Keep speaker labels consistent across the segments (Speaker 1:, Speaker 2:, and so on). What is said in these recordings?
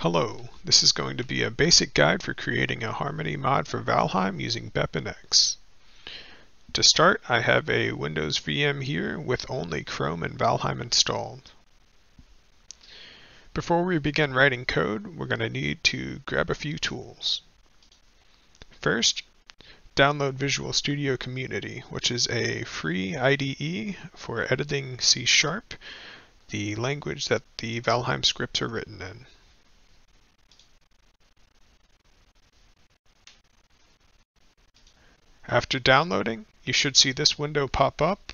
Speaker 1: Hello, this is going to be a basic guide for creating a Harmony mod for Valheim using BepInEx. To start, I have a Windows VM here with only Chrome and Valheim installed. Before we begin writing code, we're going to need to grab a few tools. First, download Visual Studio Community, which is a free IDE for editing C Sharp, the language that the Valheim scripts are written in. After downloading, you should see this window pop up.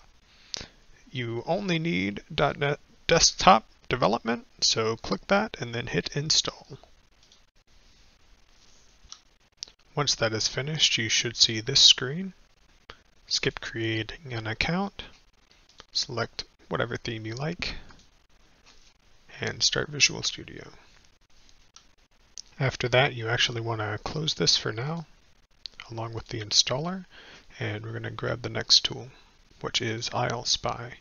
Speaker 1: You only need .NET Desktop Development, so click that and then hit Install. Once that is finished, you should see this screen. Skip creating an account, select whatever theme you like, and start Visual Studio. After that, you actually want to close this for now along with the installer and we're going to grab the next tool which is ILSpy.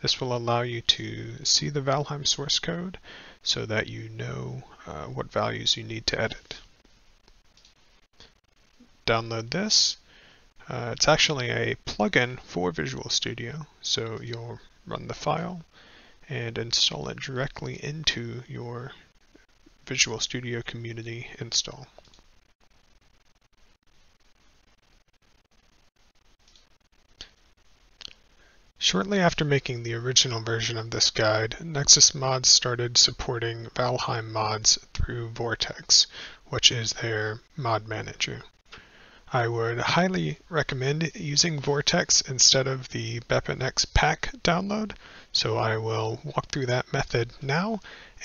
Speaker 1: This will allow you to see the Valheim source code so that you know uh, what values you need to edit. Download this. Uh, it's actually a plugin for Visual Studio, so you'll run the file and install it directly into your Visual Studio Community install. Shortly after making the original version of this guide, Nexus Mods started supporting Valheim mods through Vortex, which is their mod manager. I would highly recommend using Vortex instead of the BepInEx pack download, so I will walk through that method now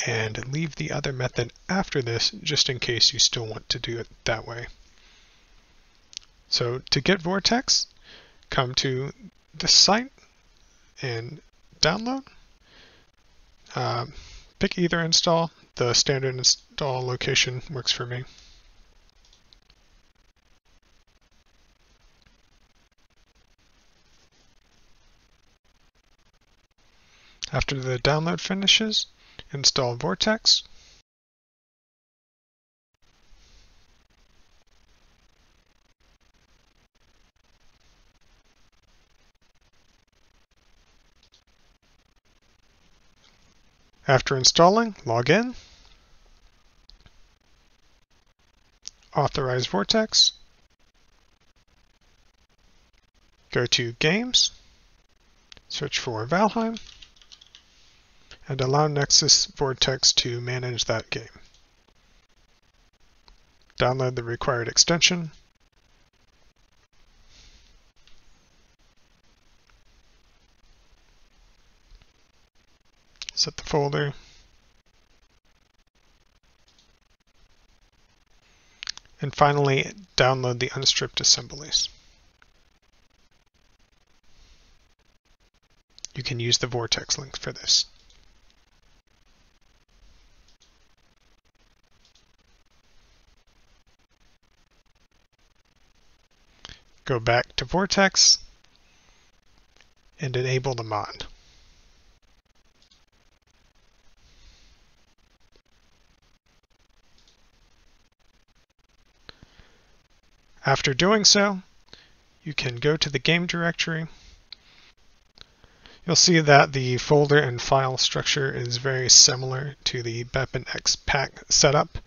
Speaker 1: and leave the other method after this just in case you still want to do it that way. So to get Vortex, come to the site and download. Uh, pick either install. The standard install location works for me. After the download finishes, install Vortex. After installing, log in, authorize Vortex, go to Games, search for Valheim, and allow Nexus Vortex to manage that game. Download the required extension, set the folder. And finally, download the unstripped assemblies. You can use the Vortex link for this. Go back to Vortex and enable the mod. After doing so, you can go to the game directory. You'll see that the folder and file structure is very similar to the BepInEx pack setup,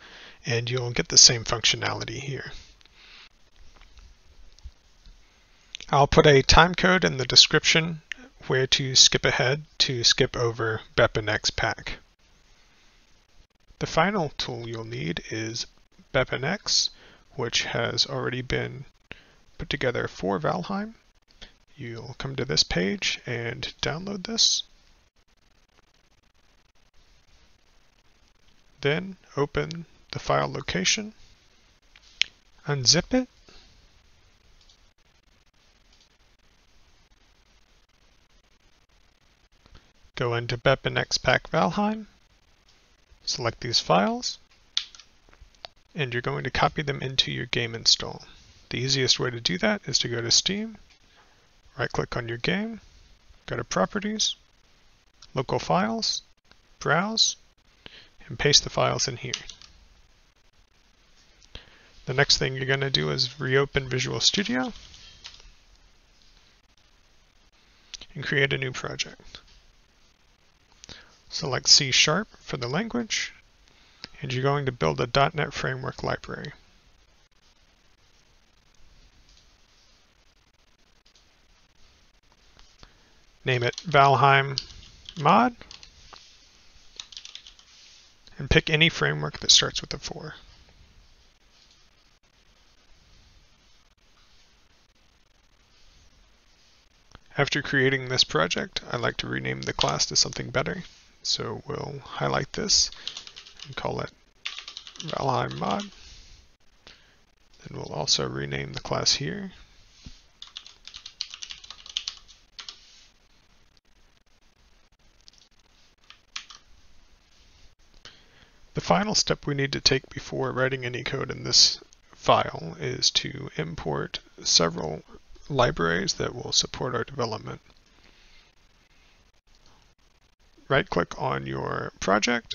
Speaker 1: and you'll get the same functionality here. I'll put a timecode in the description where to skip ahead to skip over BepInEx pack. The final tool you'll need is BepInEx which has already been put together for Valheim. You'll come to this page and download this. Then open the file location, unzip it, go into Pack Valheim, select these files, and you're going to copy them into your game install. The easiest way to do that is to go to Steam, right click on your game, go to Properties, Local Files, Browse, and paste the files in here. The next thing you're going to do is reopen Visual Studio and create a new project. Select C Sharp for the language, and you're going to build a .NET Framework library. Name it Valheim Mod, and pick any framework that starts with a 4. After creating this project, I like to rename the class to something better. So we'll highlight this and call it Valheim mod. Then we'll also rename the class here. The final step we need to take before writing any code in this file is to import several libraries that will support our development. Right click on your project,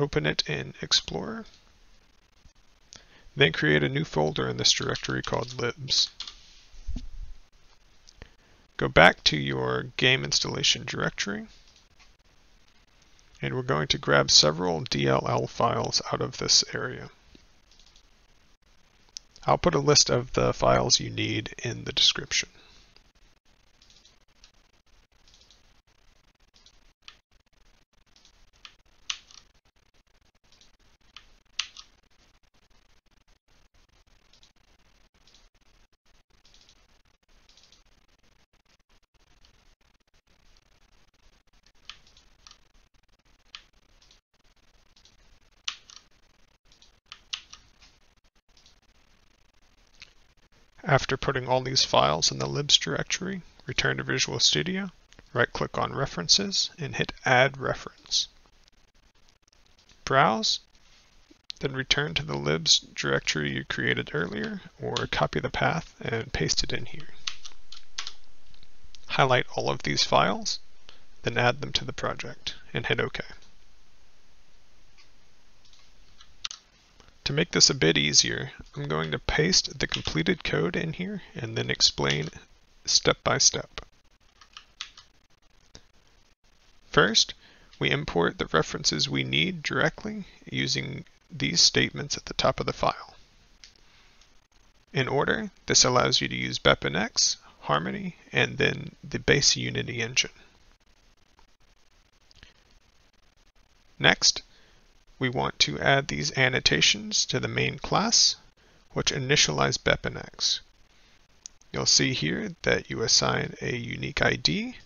Speaker 1: open it in Explorer, then create a new folder in this directory called libs. Go back to your game installation directory, and we're going to grab several DLL files out of this area. I'll put a list of the files you need in the description. After putting all these files in the libs directory, return to Visual Studio, right-click on References, and hit Add Reference. Browse, then return to the libs directory you created earlier, or copy the path and paste it in here. Highlight all of these files, then add them to the project, and hit OK. To make this a bit easier, I'm going to paste the completed code in here and then explain step by step. First, we import the references we need directly using these statements at the top of the file. In order, this allows you to use BepInEx, Harmony, and then the base Unity engine. Next, we want to add these annotations to the main class, which initialize BepInEx. You'll see here that you assign a unique ID,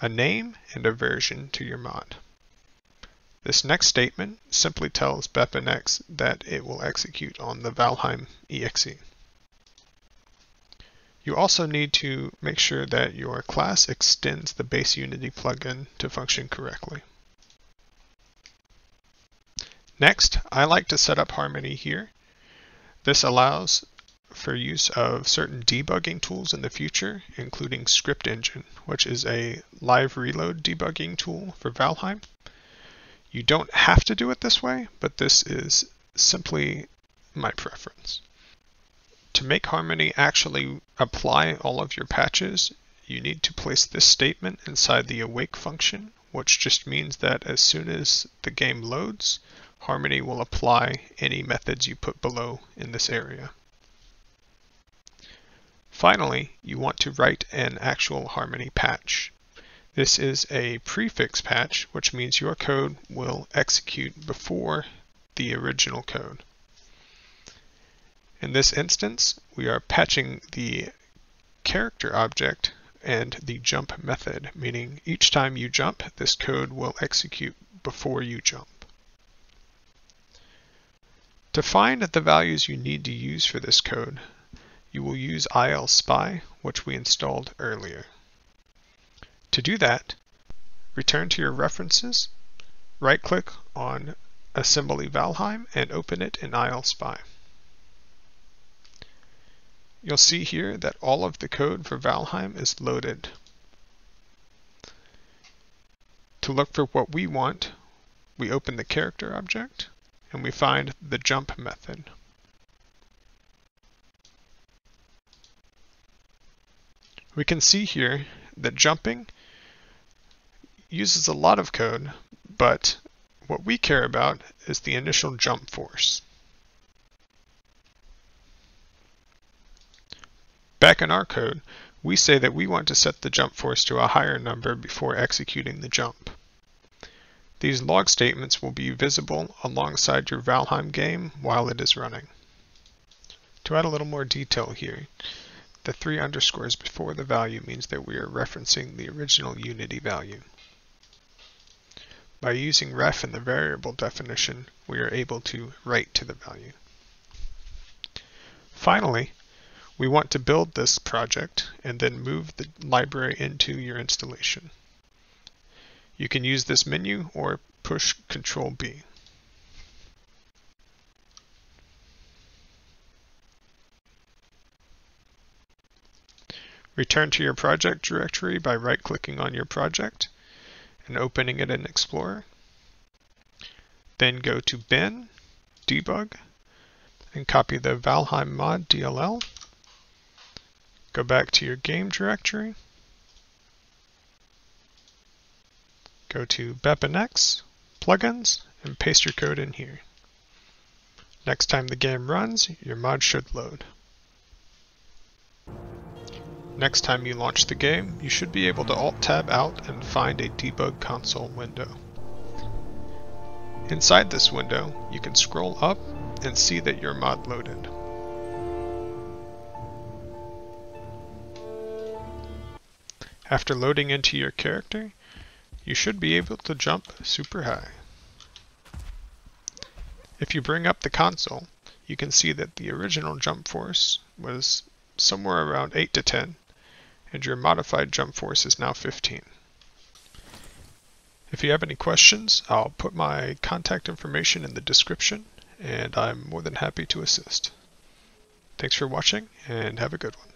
Speaker 1: a name, and a version to your mod. This next statement simply tells BepInEx that it will execute on the Valheim exe. You also need to make sure that your class extends the base Unity plugin to function correctly. Next, I like to set up Harmony here. This allows for use of certain debugging tools in the future, including Script Engine, which is a live reload debugging tool for Valheim. You don't have to do it this way, but this is simply my preference. To make Harmony actually apply all of your patches, you need to place this statement inside the awake function, which just means that as soon as the game loads, Harmony will apply any methods you put below in this area. Finally, you want to write an actual Harmony patch. This is a prefix patch, which means your code will execute before the original code. In this instance, we are patching the character object and the jump method, meaning each time you jump, this code will execute before you jump. To find the values you need to use for this code, you will use ILSpy, which we installed earlier. To do that, return to your references, right-click on Assembly Valheim and open it in ILSpy. You'll see here that all of the code for Valheim is loaded. To look for what we want, we open the character object, and we find the jump method. We can see here that jumping uses a lot of code, but what we care about is the initial jump force. Back in our code, we say that we want to set the jump force to a higher number before executing the jump. These log statements will be visible alongside your Valheim game while it is running. To add a little more detail here, the three underscores before the value means that we are referencing the original Unity value. By using ref in the variable definition, we are able to write to the value. Finally, we want to build this project and then move the library into your installation. You can use this menu or push Control B. Return to your project directory by right-clicking on your project and opening it in Explorer. Then go to bin, debug, and copy the Valheim mod DLL. Go back to your game directory. Go to BepInEx, plugins, and paste your code in here. Next time the game runs, your mod should load. Next time you launch the game, you should be able to Alt-Tab out and find a debug console window. Inside this window, you can scroll up and see that your mod loaded. After loading into your character, you should be able to jump super high. If you bring up the console, you can see that the original jump force was somewhere around 8 to 10, and your modified jump force is now 15. If you have any questions, I'll put my contact information in the description, and I'm more than happy to assist. Thanks for watching, and have a good one.